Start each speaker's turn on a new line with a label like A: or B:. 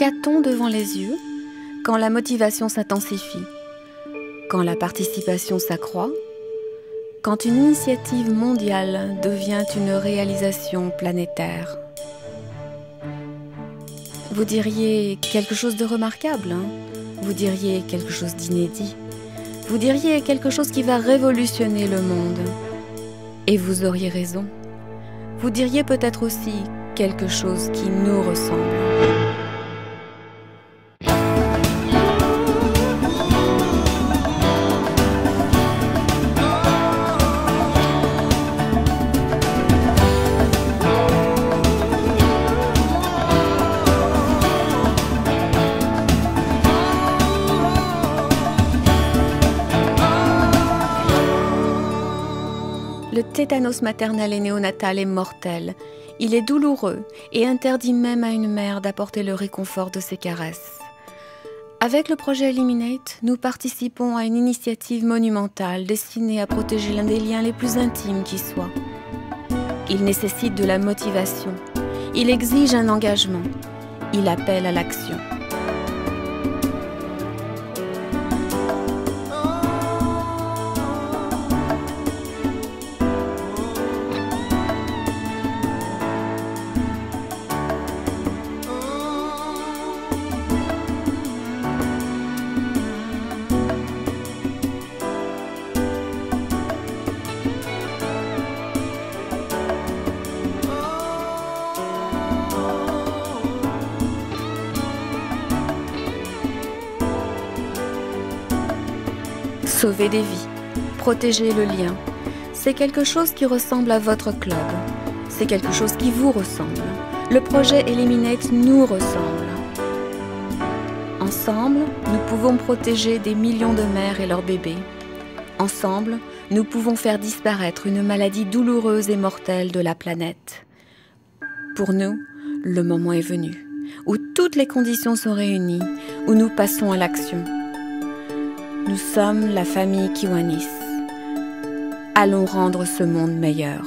A: Qu'a-t-on devant les yeux quand la motivation s'intensifie, quand la participation s'accroît, quand une initiative mondiale devient une réalisation planétaire? Vous diriez quelque chose de remarquable, hein? Vous diriez quelque chose d'inédit, vous diriez quelque chose qui va révolutionner le monde. Et vous auriez raison. Vous diriez peut-être aussi quelque chose qui nous ressemble. Tétanos maternel et néonatal est mortel. Il est douloureux et interdit même à une mère d'apporter le réconfort de ses caresses. Avec le projet Eliminate, nous participons à une initiative monumentale destinée à protéger l'un des liens les plus intimes qui soit. Il nécessite de la motivation. Il exige un engagement. Il appelle à l'action. Sauver des vies, protéger le lien, c'est quelque chose qui ressemble à votre club. C'est quelque chose qui vous ressemble. Le projet Eliminate nous ressemble. Ensemble, nous pouvons protéger des millions de mères et leurs bébés. Ensemble, nous pouvons faire disparaître une maladie douloureuse et mortelle de la planète. Pour nous, le moment est venu, où toutes les conditions sont réunies, où nous passons à l'action. Nous sommes la famille Kiwanis. Allons rendre ce monde meilleur.